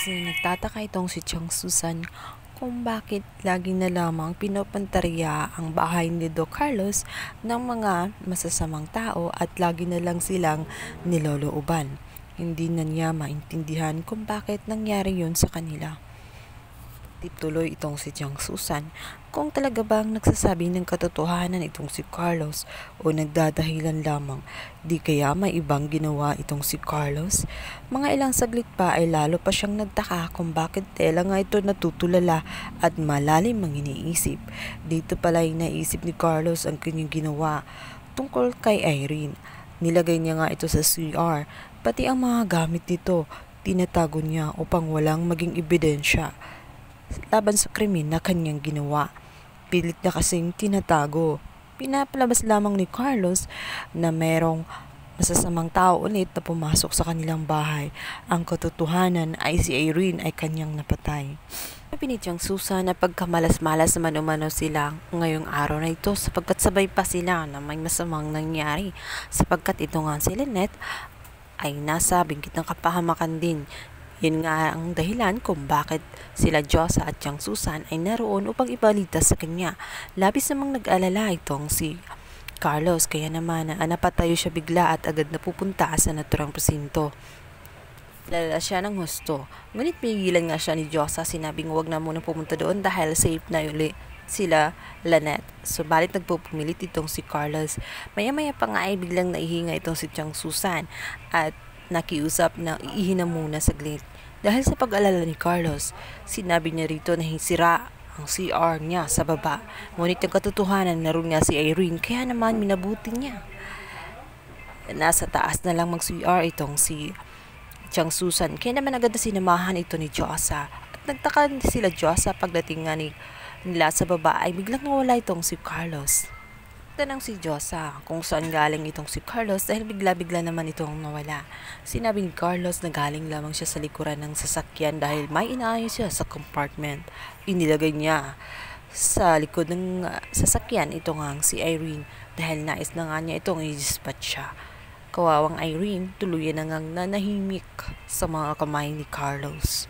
kasi nagtataka itong si Chang Susan kung bakit lagi na lamang pinopantarya ang bahay ni Do Carlos ng mga masasamang tao at lagi na lang silang nilolooban. Hindi na niya maintindihan kung bakit nangyari yun sa kanila. Tuloy itong si Jiang Susan kung talaga bang nagsasabi ng katotohanan itong si Carlos o nagdadahilan lamang. Di kaya may ibang ginawa itong si Carlos? Mga ilang saglit pa ay lalo pa siyang nagtaka kung bakit tela nga ito natutulala at malalim ang iniisip. Dito pala ay naisip ni Carlos ang kanyang ginawa tungkol kay Irene. Nilagay niya nga ito sa CR, pati ang mga gamit nito tinatago niya upang walang maging ebidensya laban sa krimen na kanyang ginawa. Pilit na kasing tinatago. Pinapalabas lamang ni Carlos na merong masasamang tao ulit na pumasok sa kanilang bahay. Ang katotohanan ay si Irene ay kanyang napatay. Pinit niyang Susan na pagkamalas-malas naman umano sila ngayong araw na ito sapagkat sabay pa sila na may masamang nangyari sapagkat ito nga si Lynette ay nasa bingkit ng kapahamakan din yun nga ang dahilan kung bakit sila Diyosa at Yang Susan ay naroon upang ibalita sa kanya. Labis namang nag-alala itong si Carlos kaya naman na napatayo siya bigla at agad na pupunta sa naturang presinto. Lala siya ng husto. Ngunit pigilan nga siya ni Diyosa sinabing huwag na muna pumunta doon dahil safe na uli sila Lanet. Subalit nagpupumilit itong si Carlos. Maya-maya pa nga ay biglang naihinga itong si Chang Susan at nakiusap na iihina muna saglit. Dahil sa pag-alala ni Carlos, sinabi niya rito na hisira ang CR niya sa baba. Ngunit ang katotohanan naroon nga si Irene kaya naman minabuti niya. Nasa taas na lang mag-CR itong si Chang Susan. Kaya naman agad na sinamahan ito ni Josa. At nagtaka sila Josa pagdating nga ni nila sa baba ay biglang nawala itong si Carlos. Tanang si Josa kung saan galing itong si Carlos dahil bigla-bigla naman itong nawala. Sinabi ni Carlos na galing lamang siya sa likuran ng sasakyan dahil may inaayos siya sa compartment. Inilagay niya sa likod ng uh, sasakyan ito nga si Irene dahil nais na nga niya itong i-dispatch siya. Kawawang Irene tuluyan na ngang nanahimik sa mga kamay ni Carlos.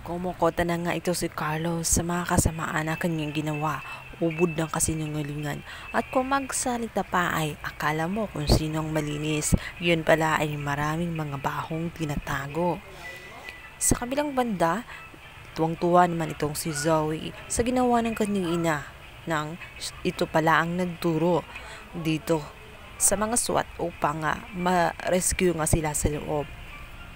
Kumukota na nga ito si Carlos sa mga kasamaan na kanyang ginawa ubod ng kasinungalingan. At kung magsalita pa ay akala mo kung sinong malinis, yun pala ay maraming mga bahong tinatago. Sa kabilang banda, tuwang-tuwa naman itong si Zoe sa ginawa ng kanyang ina nang ito pala ang nagturo dito sa mga SWAT upang uh, ma-rescue nga sila sa loob.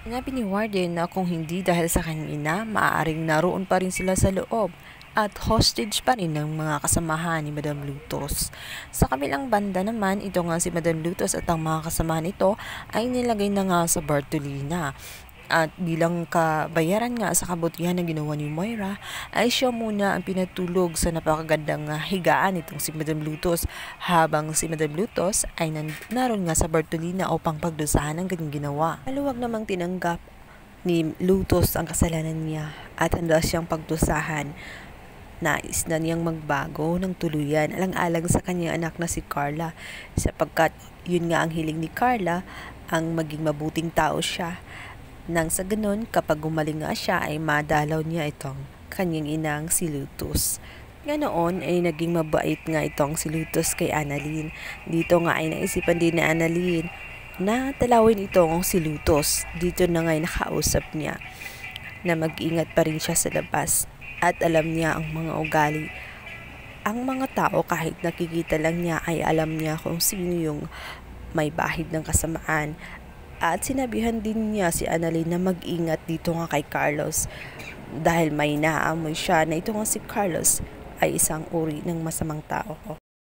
Sinabi ni Warden na kung hindi dahil sa kanyang ina, maaaring naroon pa rin sila sa loob at hostage pa rin ng mga kasamahan ni Madam Lutos. Sa kabilang banda naman, ito nga si Madam Lutos at ang mga kasamahan nito ay nilagay na nga sa Bartolina. At bilang kabayaran nga sa kabutihan na ginawa ni Moira, ay siya muna ang pinatulog sa napakagandang higaan itong si Madam Lutos habang si Madam Lutos ay naroon nga sa Bartolina upang pagdusahan ang kanyang ginawa. Maluwag namang tinanggap ni Lutos ang kasalanan niya at handa siyang pagdusahan Nais na niyang magbago ng tuluyan alang-alang sa kanyang anak na si Carla sapagkat yun nga ang hiling ni Carla ang maging mabuting tao siya. Nang sa ganun, kapag gumaling nga siya ay madalaw niya itong kanyang inang si Lutus. Ganoon ay naging mabait nga itong si Lutus kay Annalyn. Dito nga ay naisipan din ni Annalyn na talawin itong si Lutus. Dito na nga ay nakausap niya na mag-ingat pa rin siya sa labas at alam niya ang mga ugali. Ang mga tao kahit nakikita lang niya ay alam niya kung sino yung may bahid ng kasamaan. At sinabihan din niya si Annalyn na mag-ingat dito nga kay Carlos dahil may naamoy siya na ito nga si Carlos ay isang uri ng masamang tao.